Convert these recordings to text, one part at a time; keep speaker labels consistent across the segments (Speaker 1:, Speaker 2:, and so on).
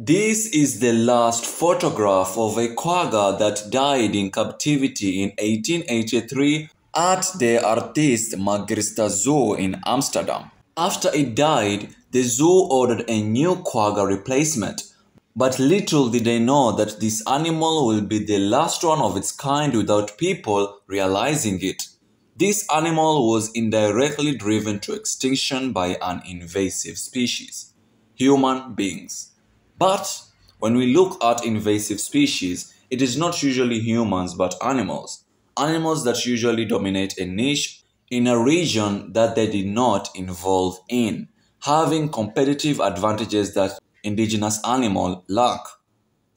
Speaker 1: This is the last photograph of a quagga that died in captivity in 1883 at the Artis Magistra Zoo in Amsterdam. After it died, the zoo ordered a new quagga replacement, but little did they know that this animal will be the last one of its kind without people realizing it. This animal was indirectly driven to extinction by an invasive species, human beings. But when we look at invasive species, it is not usually humans but animals. Animals that usually dominate a niche in a region that they did not involve in, having competitive advantages that indigenous animals lack,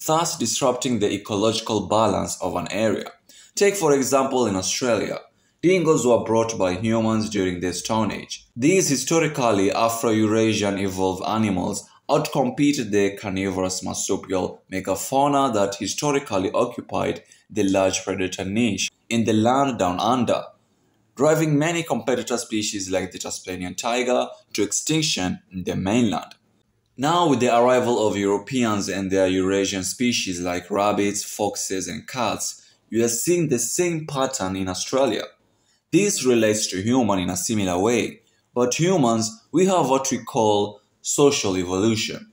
Speaker 1: thus disrupting the ecological balance of an area. Take for example in Australia, dingoes were brought by humans during the Stone Age. These historically Afro-Eurasian evolved animals outcompeted the carnivorous marsupial megafauna that historically occupied the large predator niche in the land down under, driving many competitor species like the Tasmanian tiger to extinction in the mainland. Now, with the arrival of Europeans and their Eurasian species like rabbits, foxes, and cats, you are seeing the same pattern in Australia. This relates to human in a similar way, but humans, we have what we call social evolution.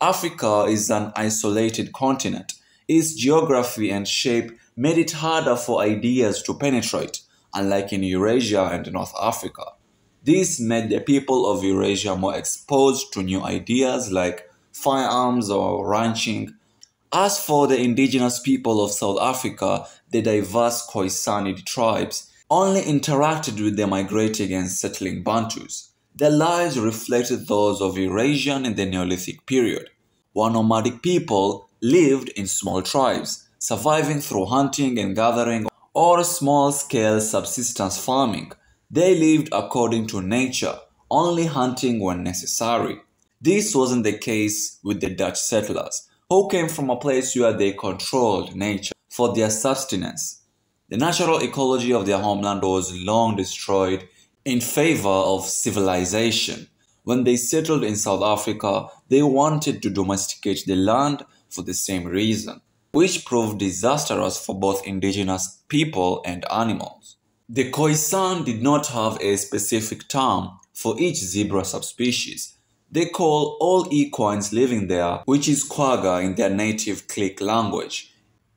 Speaker 1: Africa is an isolated continent. Its geography and shape made it harder for ideas to penetrate, unlike in Eurasia and North Africa. This made the people of Eurasia more exposed to new ideas like firearms or ranching. As for the indigenous people of South Africa, the diverse Khoisanid tribes only interacted with the migrating and settling Bantus. Their lives reflected those of Eurasian in the Neolithic period, where nomadic people lived in small tribes, surviving through hunting and gathering or small-scale subsistence farming. They lived according to nature, only hunting when necessary. This wasn't the case with the Dutch settlers, who came from a place where they controlled nature for their sustenance. The natural ecology of their homeland was long destroyed in favor of civilization. When they settled in South Africa, they wanted to domesticate the land for the same reason, which proved disastrous for both indigenous people and animals. The Khoisan did not have a specific term for each zebra subspecies. They call all equines living there, which is quagga in their native click language,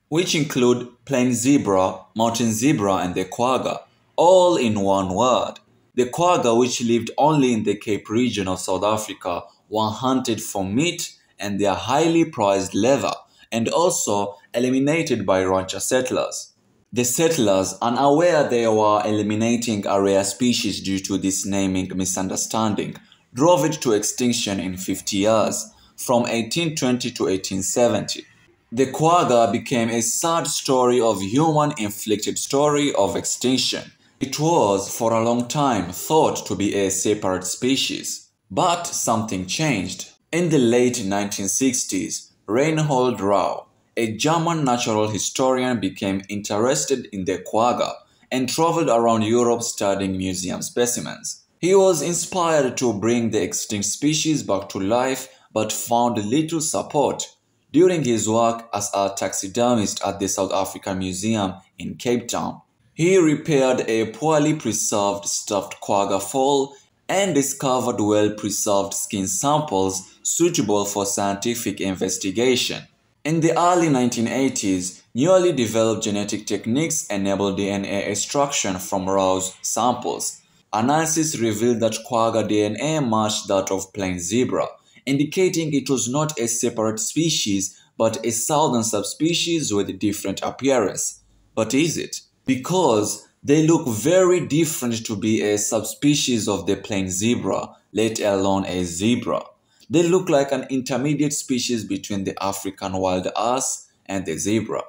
Speaker 1: which include plain zebra, mountain zebra, and the quagga, all in one word. The quagga, which lived only in the Cape region of South Africa, were hunted for meat and their highly prized leather, and also eliminated by rancher settlers. The settlers, unaware they were eliminating a rare species due to this naming misunderstanding, drove it to extinction in 50 years, from 1820 to 1870. The quagga became a sad story of human-inflicted story of extinction. It was for a long time thought to be a separate species, but something changed. In the late 1960s, Reinhold Rau, a German natural historian, became interested in the quagga and traveled around Europe studying museum specimens. He was inspired to bring the extinct species back to life but found little support during his work as a taxidermist at the South African Museum in Cape Town. He repaired a poorly preserved stuffed quagga foal and discovered well-preserved skin samples suitable for scientific investigation. In the early 1980s, newly developed genetic techniques enabled DNA extraction from Rau's samples. Analysis revealed that quagga DNA matched that of plain zebra, indicating it was not a separate species but a southern subspecies with different appearance. But is it? Because they look very different to be a subspecies of the plain zebra, let alone a zebra. They look like an intermediate species between the African wild ass and the zebra,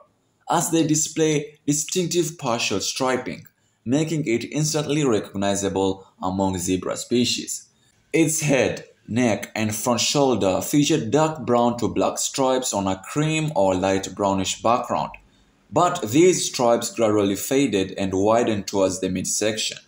Speaker 1: as they display distinctive partial striping, making it instantly recognizable among zebra species. Its head, neck, and front shoulder feature dark brown to black stripes on a cream or light brownish background, but these stripes gradually faded and widened towards the midsection,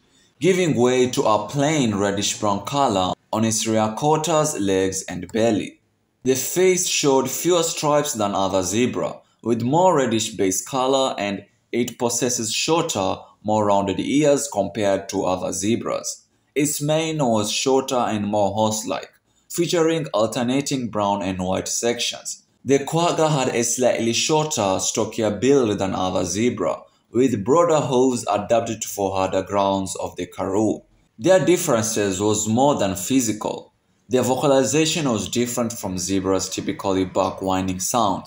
Speaker 1: giving way to a plain reddish-brown color on its rear quarters, legs, and belly. The face showed fewer stripes than other zebra, with more reddish base color and it possesses shorter, more rounded ears compared to other zebras. Its mane was shorter and more horse-like, featuring alternating brown and white sections. The quagga had a slightly shorter, stockier build than other zebra, with broader hooves adapted for harder grounds of the karoo. Their differences was more than physical. Their vocalization was different from zebra's typically bark whining sound.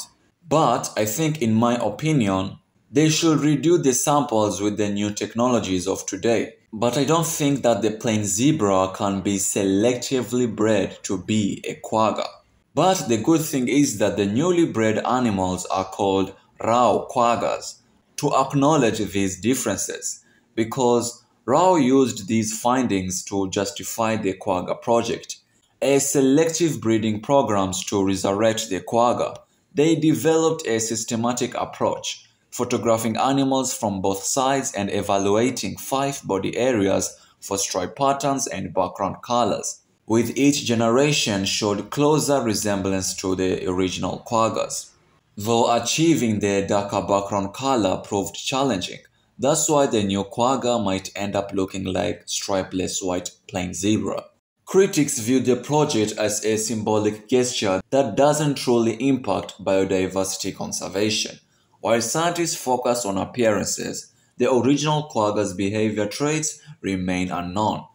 Speaker 1: But I think in my opinion, they should redo the samples with the new technologies of today. But I don't think that the plain zebra can be selectively bred to be a quagga. But the good thing is that the newly bred animals are called Rau quaggas to acknowledge these differences because Rau used these findings to justify the quagga project, a selective breeding programs to resurrect the quagga. They developed a systematic approach photographing animals from both sides and evaluating five body areas for stripe patterns and background colors, with each generation showed closer resemblance to the original quaggas. Though achieving the darker background color proved challenging, that's why the new quagga might end up looking like stripeless white plain zebra. Critics view the project as a symbolic gesture that doesn't truly impact biodiversity conservation. While scientists focus on appearances, the original quagga's behavior traits remain unknown.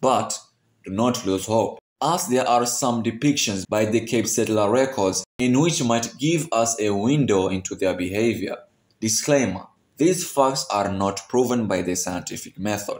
Speaker 1: But do not lose hope, as there are some depictions by the Cape Settler records in which might give us a window into their behavior. Disclaimer These facts are not proven by the scientific method,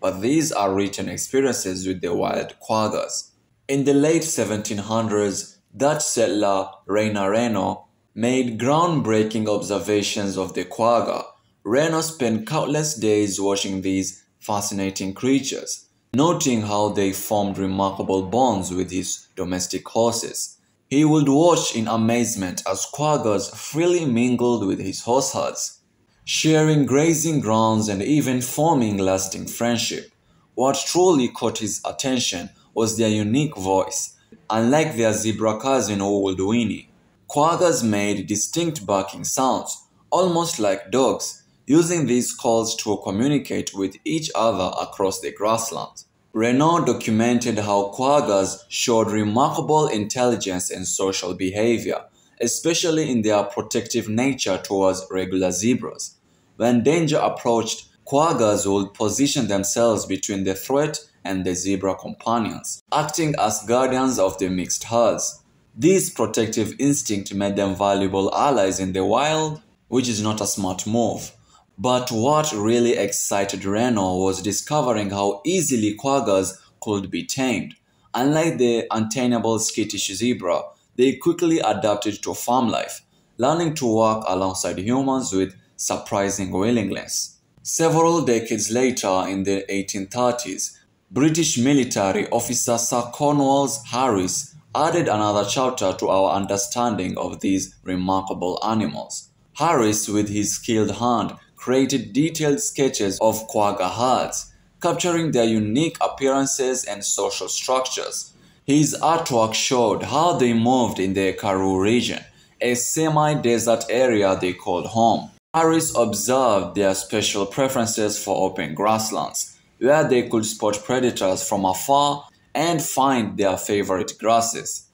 Speaker 1: but these are written experiences with the wild quaggas. In the late 1700s, Dutch settler Reynier Reno made groundbreaking observations of the quagga. Reno spent countless days watching these fascinating creatures, noting how they formed remarkable bonds with his domestic horses. He would watch in amazement as quaggas freely mingled with his horse herds, sharing grazing grounds and even forming lasting friendship. What truly caught his attention was their unique voice, unlike their zebra cousin Old Winnie. Quaggas made distinct barking sounds, almost like dogs, using these calls to communicate with each other across the grassland. Reno documented how quaggas showed remarkable intelligence and social behavior, especially in their protective nature towards regular zebras. When danger approached, quaggas would position themselves between the threat and the zebra companions, acting as guardians of the mixed herds. This protective instinct made them valuable allies in the wild, which is not a smart move. But what really excited Reno was discovering how easily quaggas could be tamed. Unlike the untamable skittish zebra, they quickly adapted to farm life, learning to work alongside humans with surprising willingness. Several decades later, in the 1830s, British military officer Sir Cornwallis Harris added another chapter to our understanding of these remarkable animals. Harris, with his skilled hand, created detailed sketches of quagga herds, capturing their unique appearances and social structures. His artwork showed how they moved in the Karoo region, a semi-desert area they called home. Harris observed their special preferences for open grasslands, where they could spot predators from afar and find their favorite grasses.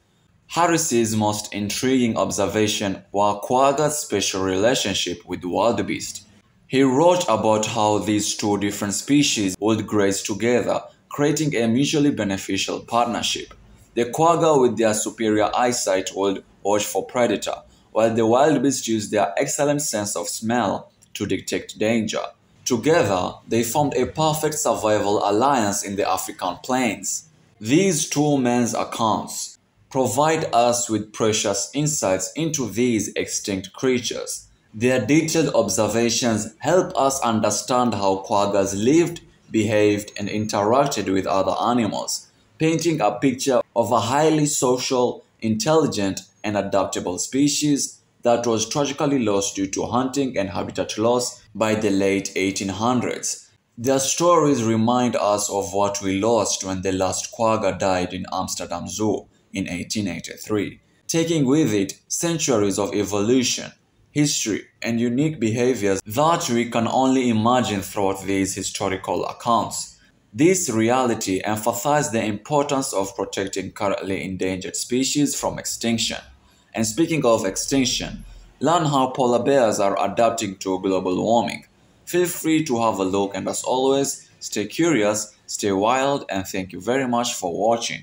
Speaker 1: Harris's most intriguing observation was quagga's special relationship with wildebeest. He wrote about how these two different species would graze together, creating a mutually beneficial partnership. The quagga with their superior eyesight would watch for predator, while the wild wildebeest used their excellent sense of smell to detect danger. Together, they formed a perfect survival alliance in the African plains. These two men's accounts provide us with precious insights into these extinct creatures. Their detailed observations help us understand how quaggas lived, behaved, and interacted with other animals, painting a picture of a highly social, intelligent, and adaptable species that was tragically lost due to hunting and habitat loss by the late 1800s. Their stories remind us of what we lost when the last quagga died in Amsterdam Zoo in 1883. taking with it centuries of evolution, history, and unique behaviors that we can only imagine throughout these historical accounts. This reality emphasized the importance of protecting currently endangered species from extinction. And speaking of extinction, learn how polar bears are adapting to global warming. Feel free to have a look and as always, stay curious, stay wild and thank you very much for watching.